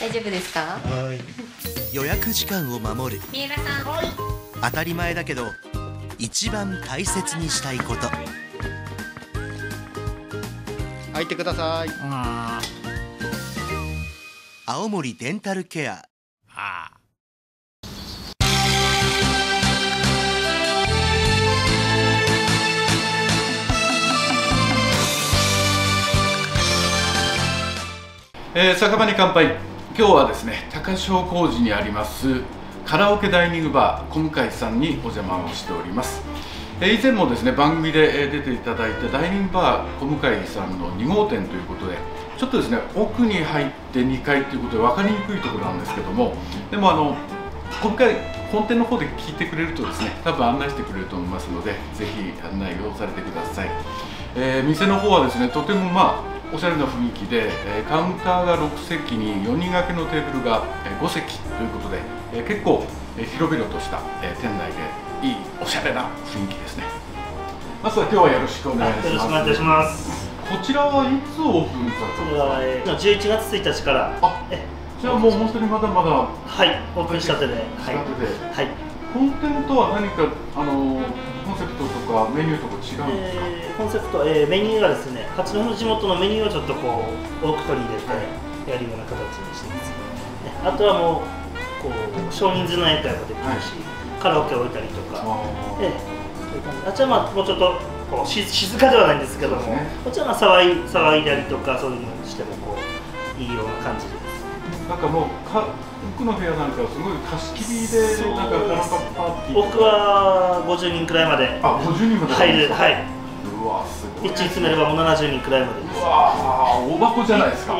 大丈夫ですか？予約時間を守る。三浦さん。当たり前だけど一番大切にしたいこと。入ってください。青森デンタルケア。えー、酒場に乾杯。今日はですね高商工事にありますカラオケダイニングバー小向井さんにお邪魔をしております、以前もですね番組で、出ていただいたダイニングバー小向井さんの2号店ということでちょっとですね奥に入って2階ということで分かりにくいところなんですけどもでもあの今回本店の方で聞いてくれるとですね多分案内してくれると思いますのでぜひ案内をされてください、えー店の方はですねとてもまあおしゃれな雰囲気で、えカウンターが6席に4人掛けのテーブルが5席ということで、えー結構えー広々とした、えー店内でいいおしゃれな雰囲気ですね。まずは今日はよろしくお願いします。よろしくお願いいたします。こちらはいつオープンさこれたんれは、えー、11月1日から、あえじゃあもう本当にまだまだはい、オープンしたてで、はい、はい、本店とは何かあのコンセプトとかメニューとか違うんですか、えー、コンセプト、えー、メニューがですね、八戸の地元のメニューをちょっとこう多く取り入れてやるような形にしてます。ねあとはもうこう少人数の宴会もできるし、カラオケを置いたりとか、えあっちはまあもうちょっとこうし静かではないんですけども、ね。こっちはまあ騒い騒いだりとかそういうのにしてもこういいような感じです。なんかもうか奥の部屋なんかはすごい貸し切りでなんかカラオケパーティー僕は50人くらいまであ50人まで入る、はい、うわすごい。一日詰めればもう70人くらいまでです。うわー大箱じゃないですか。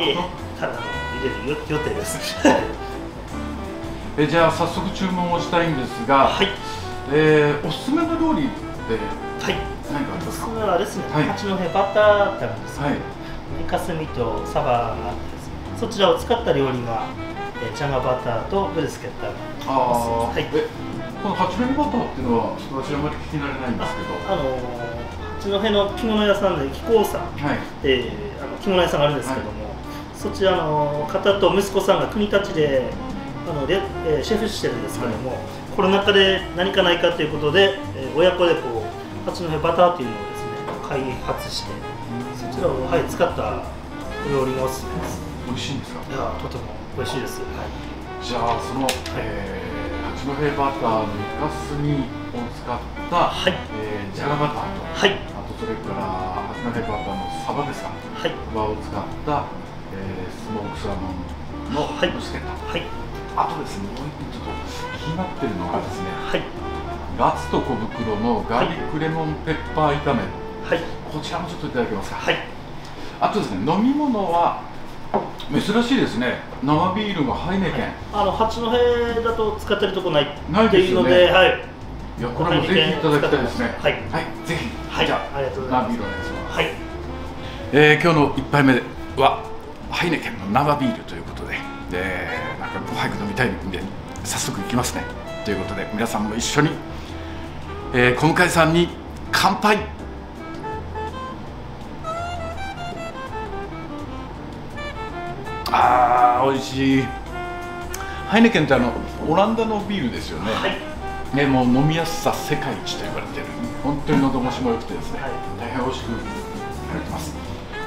ただの入れる予予定です えじゃあ早速注文をしたいんですが、はい。えーおすすめの料理ってはい。何かありますか？それはですね、はい。八戸バターってあるんですよ、はい。イカスミとサバがあってです。ねそちらを使った料理が、えー、チャガバターとブルスケッタがあー、はい。えこの八面バターっていうのは私あまり聞き慣れないんですけど。あのー八戸の着物屋さんで紀行さん、はい。えーあの着物屋さんがあるんですけども、そちらの方と息子さんが国立であのレ、えーシェフしてるんですけども、コロナ禍で何かないかということで、えー親子でこう八戸バターというのをですね開発してそちらを、はい、使ったお料理がおすすめです美味しいんですか？いやとても美味しいです、はい、じゃあその、えー八戸バターのイカスミを使った、はい。えーじゃがバターと、はい。あとそれから八戸バターのサバですかはい。サバを使った、えースモークサーモンのはい。ブスケッタ、はいあとですねもう一個ちょっと気になってるのがですねはい。ガツと小袋のガーリックレモンペッパー炒め、はい。こちらもちょっといただけますか？はい。あとですね飲み物は珍しいですね。生ビールがハイネケン、あの八戸だと使ってるとこないないっていうのですよね。で、はい。いやこれもぜひいただきたいですね。はい。ぜひはい。じゃあありがとうございます。生ビールお願いします。はい。えー今日の一杯目はハイネケンの生ビールということで、えーなんか早く飲みたいんで早速いきますね。ということで皆さんも一緒に、えー、小向さんに乾杯。あー美味しい。ハイネケンってあのオランダのビールですよね、はい。ね、もう飲みやすさ世界一と言われてる。本当に喉越しも良くてですね、はい。大変美味しくいただきます。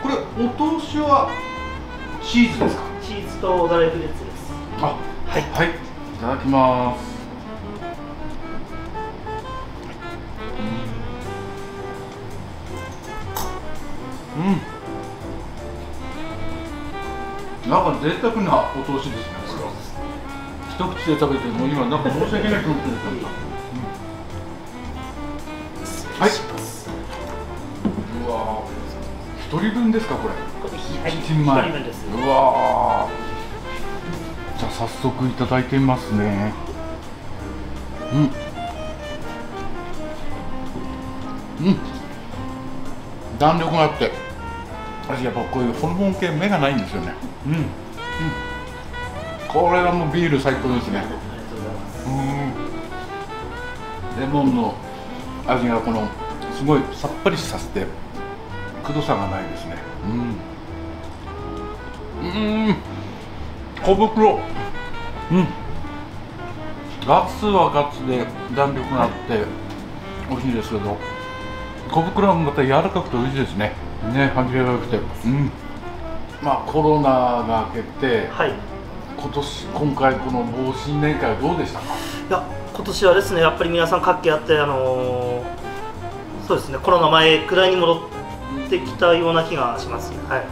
これお通しはチーズですか？とドライフルーツです。あはい、はい、いただきます。うん。うんなんか贅沢なお通しですねこれは。一口で食べてもう今なんか申し訳ない気持ちになった、はい。うわー。一人分ですかこれ。はい。一人前。一人分です。うわ早速いただいてみますね。うん。うん。弾力があって。私やっぱこういうホルモン系目がないんですよね。うん。これはもうビール最高ですね。うん。レモンの味がこのすごいさっぱりさせてくどさがないですね。うん。うん小袋。うん。ガツはガツで弾力があって美味しいですけど。小袋はまた柔らかくて美味しいですね。ね歯切れが良くて。うん。まあコロナが明けてはい。今年今回この防新年会はどうでしたか？いや今年はですねやっぱり皆さん活気あってあのーそうですねコロナ前くらいに戻ってきたような気がします。ねはい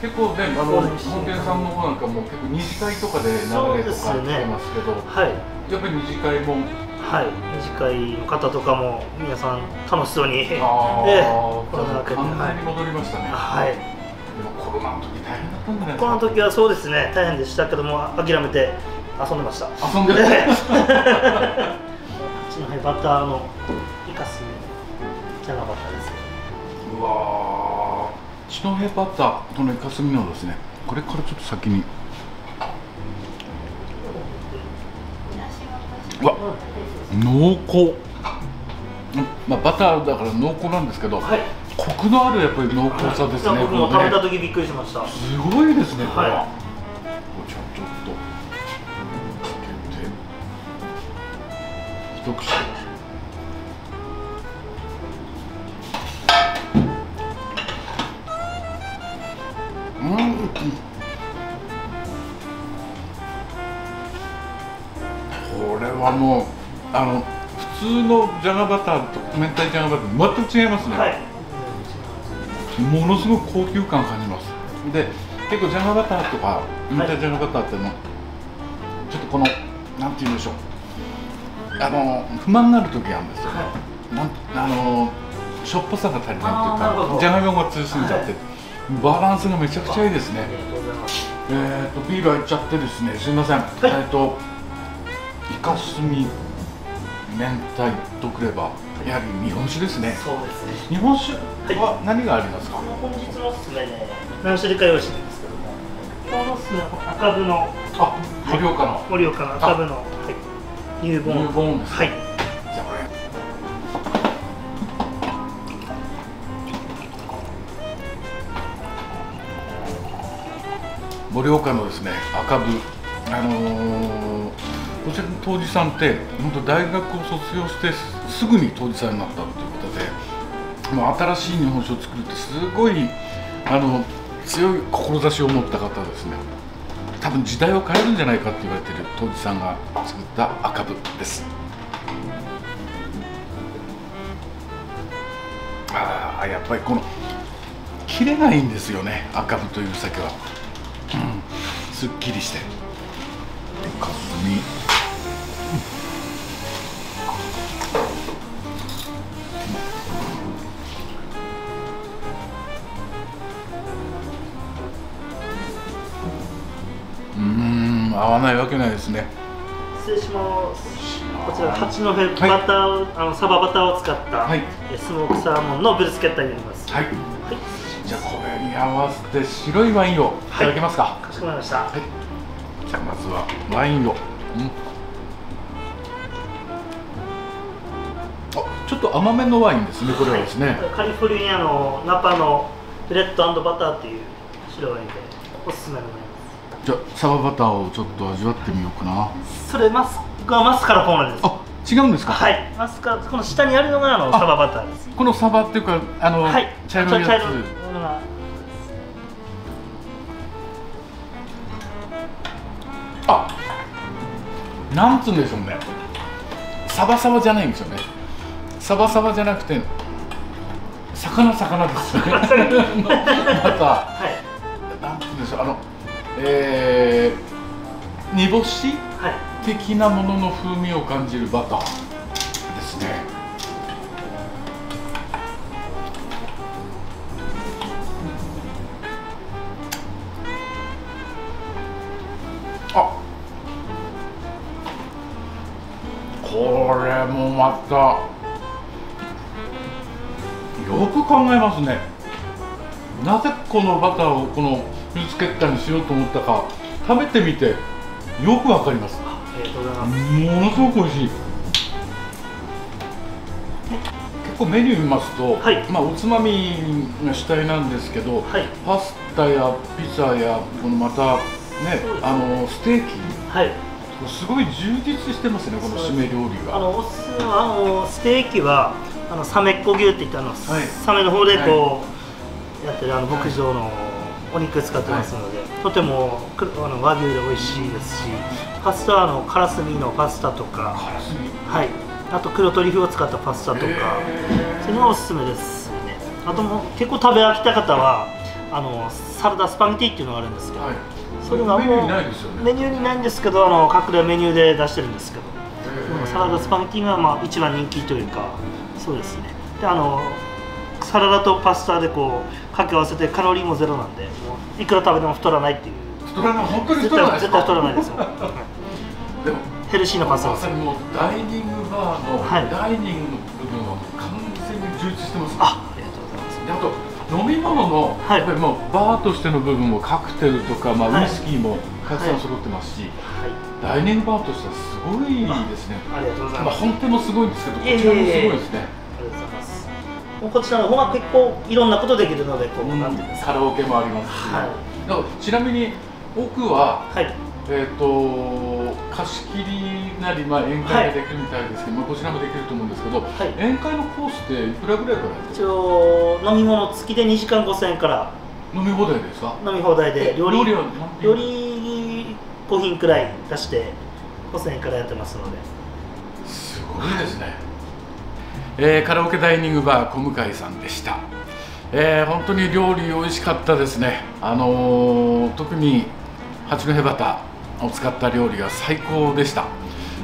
結構ね、あの本店さんの方なんかも結構二次会とかで流れとかてますけど、はい。やっぱり二次会も。はい。二次会の方とかも皆さん楽しそうにあー、ええコロナ明けて完全に戻りましたね、はい。でもコロナの時大変だったんじゃないですか？この時はそうですね。大変でしたけども諦めて遊んでました。遊んで？て八戸バターのイカスミじゃなかったですうわー血のヘバターこのイカスミのですねこれからちょっと先にうわ濃厚うんまあバターだから濃厚なんですけど、はいコクのあるやっぱり濃厚さですね、僕も食べた時びっくりしましたすごいですね、これは。はいちょっと。一口。これはもう、あの、普通のじゃがバターと明太じゃがバターと全く違いますね。はい。ものすごく高級感感じます。で結構じゃがバターとか明太じゃがバターっての、ちょっとこのなんて言うんでしょう。あの不満になる時があるんですよ、なんあのしょっぱさが足りないっていうかじゃがいもが強すぎちゃって、バランスがめちゃくちゃいいですね。えー、とビール入っちゃってですねすいません、えっ、とイカスミ明太とくればやはり日本酒ですねそうですね日本酒は何がありますか、あの本日のおすすめね何種類か用意してるんですけども今日のおすすめは赤部のあ、盛岡の。盛岡の赤部の、はい、乳本乳本ですはいじゃあこれ。盛岡のですね、赤部。あのー、こちらの当時さんって、本当大学を卒業してすぐに当時さんになったということで。もう新しい日本酒を作るって、すごい。あの、強い志を持った方ですね。多分時代を変えるんじゃないかって言われてる当時さんが作った赤部ですああやっぱりこの切れないんですよね赤部という酒は、うん、すっきりしてかすみうーん合わないわけないですね。失礼します。こちら八戸バターを、あのサババターを使った、はい。えスモークサーモンのブルスケッタになります。はい。はいじゃあこれに合わせて白いワインをいただけますか、かしこまりました。はい。じゃあまずはワインを。うん。と甘めのワインですね。これはですね。はいカリフォルニアのナパのブレッドバターっていう白ワインでおすすめでございまじゃあサババターをちょっと味わってみようかな。すそれマスがマスカルポーネですあ、違うんですか？はいマスカルこの下にあるのがあのサババターですこのサバっていうか、あの、はい茶色いやつ。あ。なんつうんでしょうね。サバサバじゃないんですよね。サバサバじゃなくて。魚魚ですね。また。はいなんて言うんでしょうあのえー、煮干しはい的なものの風味を感じるバターですねあこれもまたよく考えますね。なぜこのバターをこのブルスケッタにしようと思ったか食べてみてよくわかります。ありがとうございます、ものすごく美味しい。結構メニュー見ますと、はい。まあおつまみが主体なんですけど、はい。パスタやピザやこのまたねあのステーキ。はい。すごい充実してますねこの締め料理が。あのおすあのステーキはあのサメっこ牛って言ってあの、い。サメの方でこう、やってるあの牧場のお肉使ってますので、とてもくあの和牛で美味しいですしパスタはあのカラスミのパスタとかはい。あと黒トリュフを使ったパスタとか、へそういうのがおすすめですね。あともう結構食べ飽きた方はあのサラダスパゲティっていうのがあるんですけど、はい。それがもうメニューにないんですけどあの隠れメニューで出してるんですけどサラダスパゲティがまあ一番人気というかそうですね。であのサラダとパスタでこう掛け合わせてカロリーもゼロなんでいくら食べても太らないっていう。太らない本当に絶太らない対絶対太らないですよ。でもヘルシーなパスタです。もうダイニングバーの、はい。ダイニングの部分は完全に充実してますねあありがとうございます。であと飲み物の、はい。やっぱりもうバーとしての部分もカクテルとか、まあ、はい。ウイスキーもたくさん揃ってますし、はい。ダイニングバーとしてはすごいですね。ありがとうございまあ、ます本店もすごいんですけどこちらもすごいですね。ありがとうございます。もうこちらの方が結構いろんなことできるのでこう、なんていうんですか。カラオケもありますし、はだからちなみに奥は、はい。えー、と貸し切りなり、まあ、宴会ができるみたいですけど、まあ、こちらもできると思うんですけど、い。宴会のコースっていくらぐらいから一る応飲み物付きで2時間5000円から。飲み放題ですか？飲み放題で料理。料理5品くらい出して5000円からやってますので。すごいですね、えーカラオケダイニングバー小向井さんでした、えー本当に料理美味しかったですね。あのー特に八戸バターを使った料理が最高でした、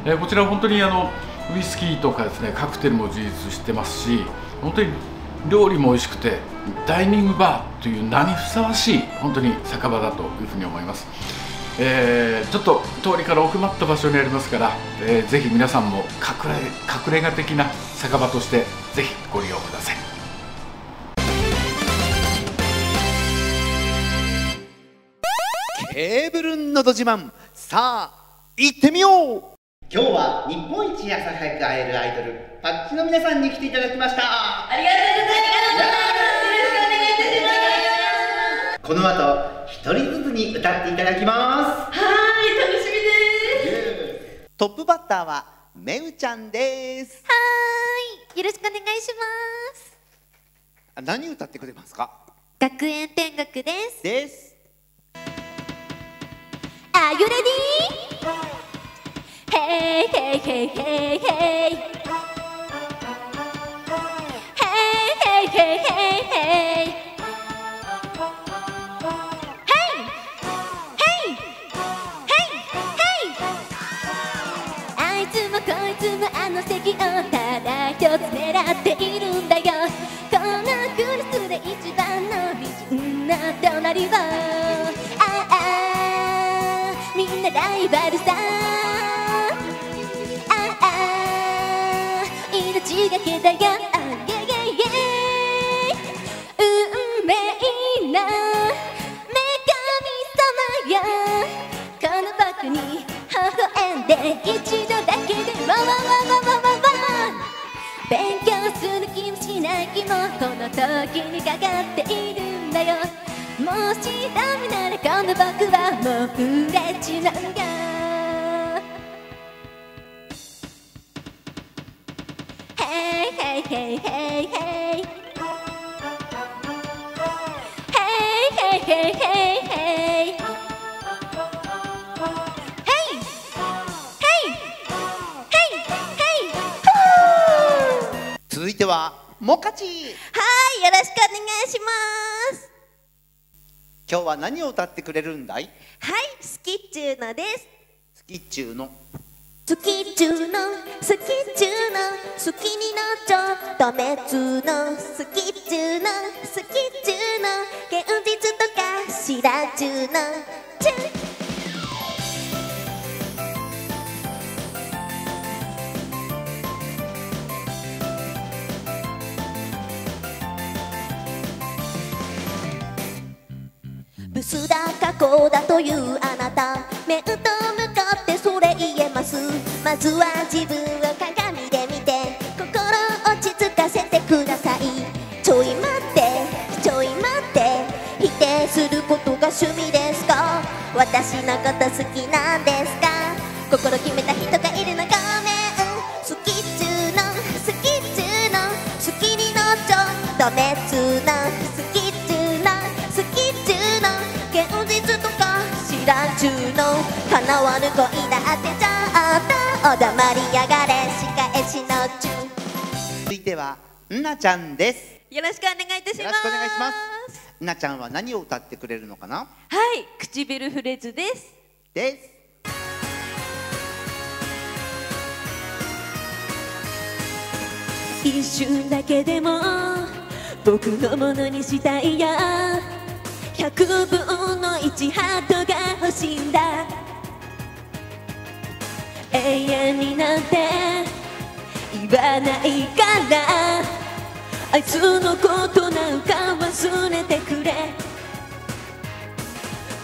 えーこちら本当にあのウイスキーとかですねカクテルも充実してますし本当に料理も美味しくてダイニングバーという名にふさわしい本当に酒場だというふうに思います。えーちょっと通りから奥まった場所にありますから、えーぜひ皆さんも隠れ隠れ家的な酒場としてぜひご利用ください。ケーブルのど自慢。さあ行ってみよう。今日は日本一朝早く会えるアイドルパッチの皆さんに来ていただきました。ありがとうございますこの後一人ずつに歌っていただきますはい楽しみですトップバッターはめうちゃんですはい、よろしくお願いします。何歌ってくれますか？学園天国です。です Are you ready? Hey, hey, hey, hey, hey. Hey, つもあの席をただ一つ狙っているんだよ。このクラスで一番の美人な隣を。ああみんなライバルさ。ああ命がけだよ。時にかかっているんだよ。もしダメならこの僕はもう売れちまうよ Hey, hey, hey, hey, hey はもかちはい。よろしくお願いします。今日は何を歌ってくれるんだい？はい、スキッチューのです。スキッチューのスキッチューの、スキッチューの、好きになっちゃダメつの、スキッチューの、スキッチューの、現実とか知らんちゅうの、チ須田加工だというあなた。面と向かってそれ言えます。まずは自分を鏡で見て心落ち着かせてください。ちょい待ってちょい待って否定することが趣味ですか？私のこと好きなんですか？心決めた人がいるのごめん。好きっちゅうの好きっちゅうの好きにのちょっと別の。好きの叶わぬ恋だってちょっとおだまりやがれ。仕返しのちゅう。続いてはんなちゃんです。よろしくお願いいたします。よろしくお願いします。んなちゃんは何を歌ってくれるのかな？はい唇フレーズです。です。一瞬だけでも僕のものにしたいや。100分の1ハートが欲しいんだ永遠になんて言わないから。あいつのことなんか忘れてくれ。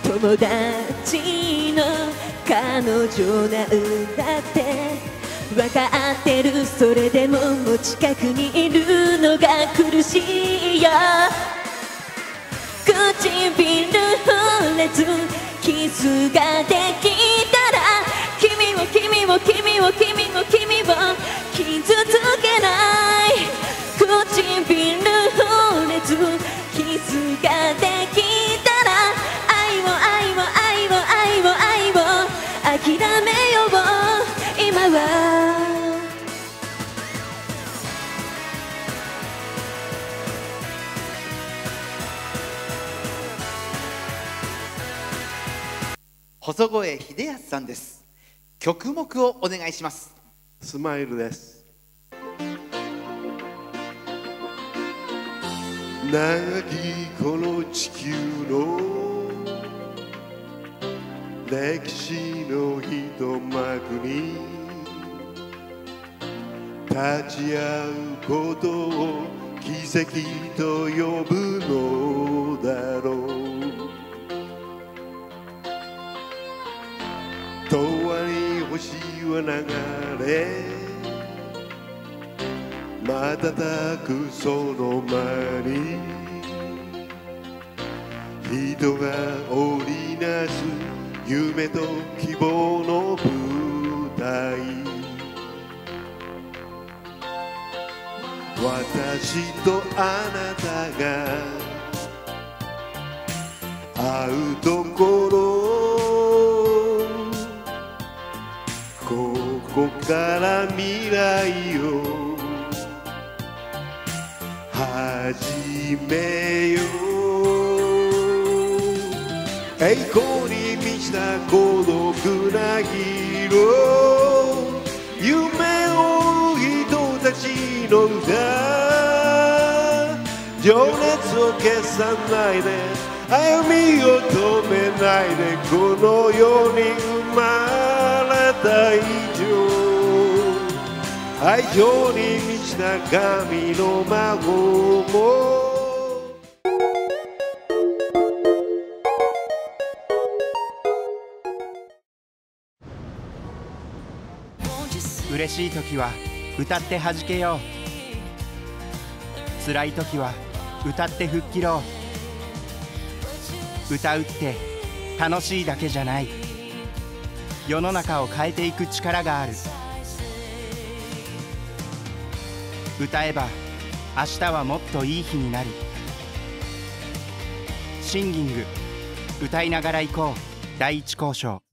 友達の彼女なんだって。分かってる。それでももう近くにいるのが苦しいよ。唇触れずキスができ君を君を君を君を傷つけない。唇触れずキスができたら愛を愛を愛を愛を愛を諦めよう。今は。細越秀康さんです。曲目をお願いします。スマイルです。長きこの地球の歴史の一幕に立ち会うことを奇跡と呼ぶのだろう。星は流れ瞬くその間に人が織りなす夢と希望の舞台。私とあなたが会うところここから未来を始めよう。栄光に満ちた孤独な日の夢を追う人たちの歌。情熱を消さないで。歩みを止めないで。この世に生まれた以上。愛情に満ちた神の孫も。嬉しい時は歌って弾けよう。辛い時は歌って吹っ切ろう。歌うって楽しいだけじゃない。世の中を変えていく力がある。歌えば明日はもっといい日になる。シンギング歌いながら行こう。第一交渉。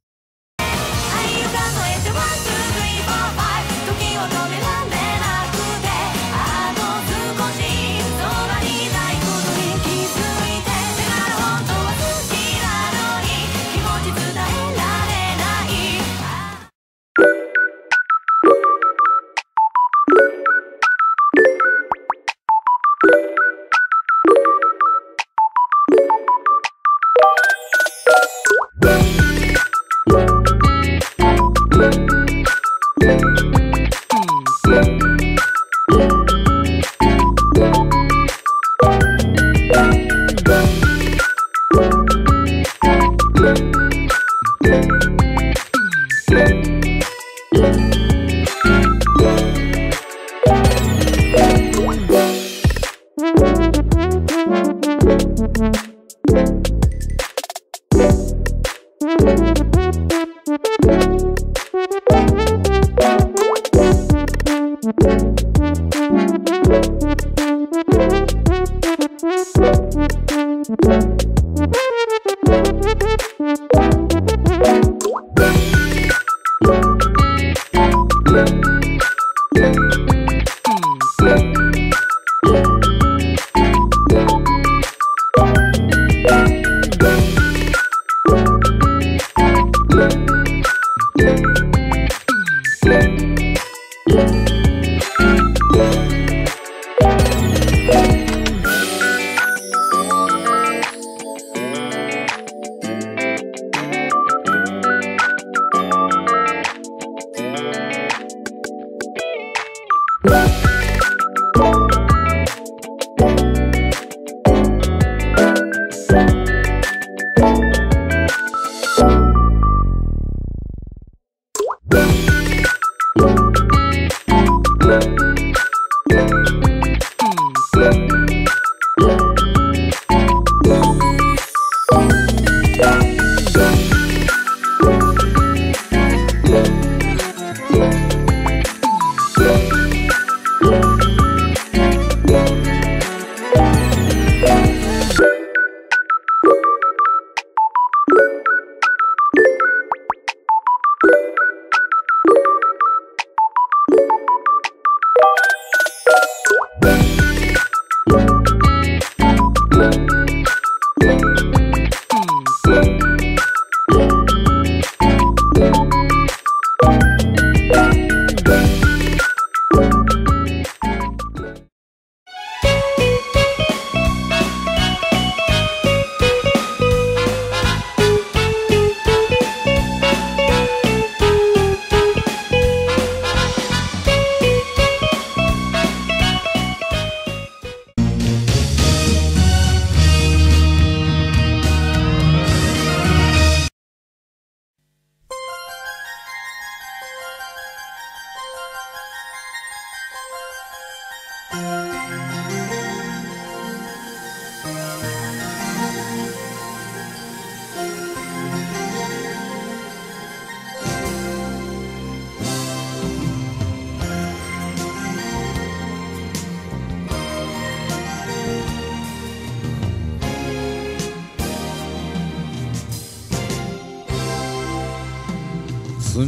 Thank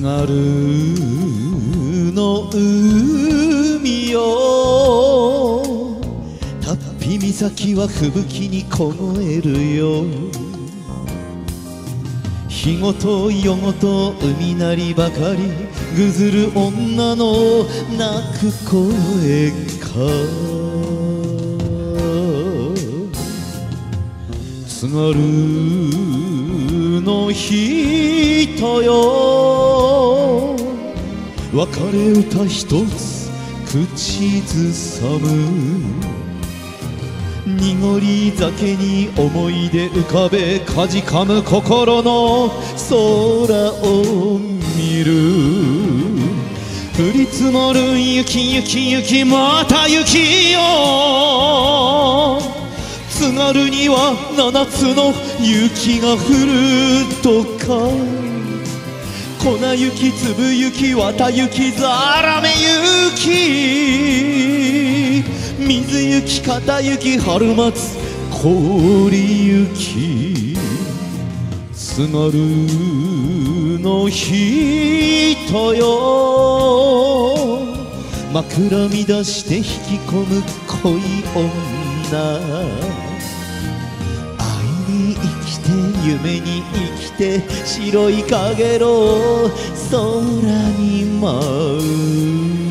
津軽の海よたっぴ岬は吹雪に凍えるよ。日ごと夜ごと海なりばかり。ぐずる女の泣く声か。津軽の人よ。別れ歌一つ口ずさむ。濁り酒に思い出浮かべかじかむ心の空を見る。降り積もる雪雪雪また雪よ。津軽には七つの雪が降るとか。粉雪粒雪綿雪ざらめ雪水雪片雪春松氷雪津軽の人よ。枕乱して引き込む恋女。夢に生きて白い影を空に舞う。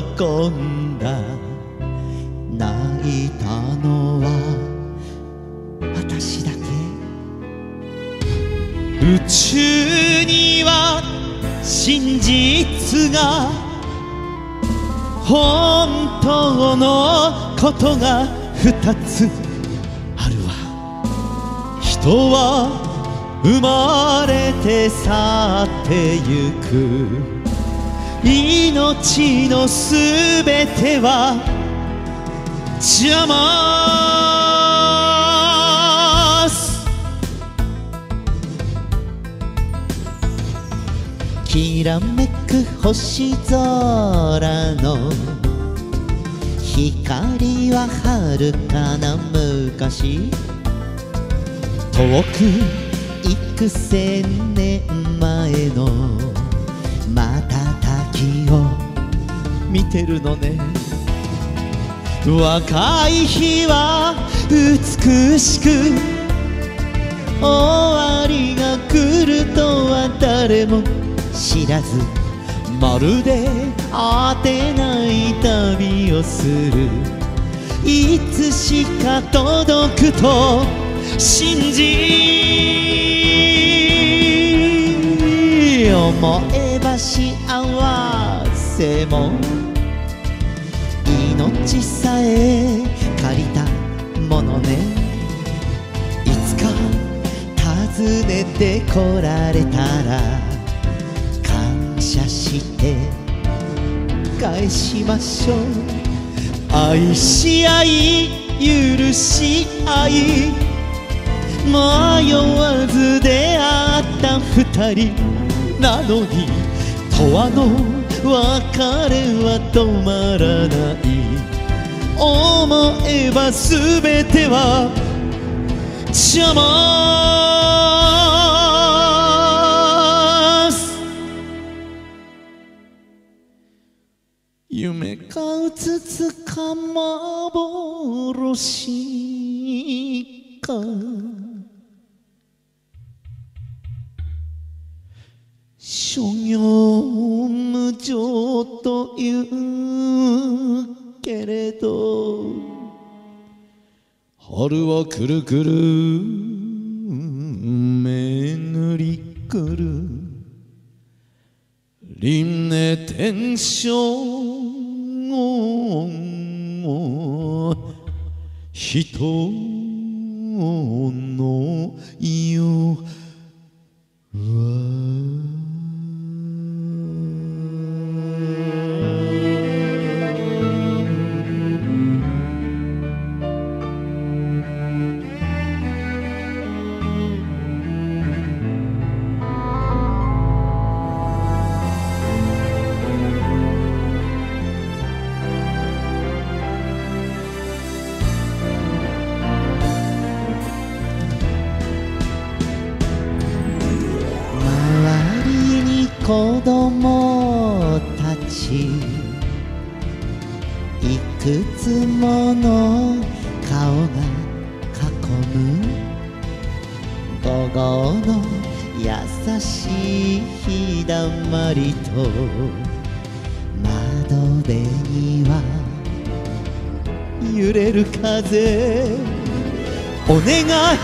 んだ泣いたのは私だけ。宇宙には真実が本当のことが二つあるわ。人は生まれて去ってゆく。命のすべては邪魔す。きらめく星空の光は遥かな昔。遠く幾千年前の瞬きを見てるのね。若い日は美しく終わりが来るとは誰も知らずまるで果てない旅をする。いつしか届くと信じ思えば幸せ。も。命さえ借りたものね。いつか訪ねて来られたら感謝して返しましょう。愛し合い許し合い迷わず出会った二人なのに永遠の別れは止まらない思えば全ては邪魔す夢かうつつか幻か。諸行無常というけれど。春はくるくる巡り来る。輪廻転生人の世子供たちいくつもの顔が囲む午後の優しい日だまりと窓辺には揺れる風お願い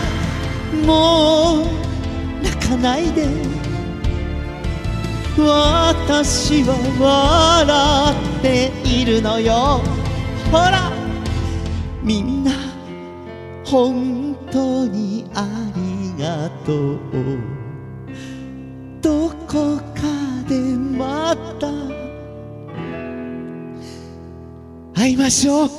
もう泣かないで私は笑っているのよ。ほらみんな本当にありがとう。どこかでまた会いましょう。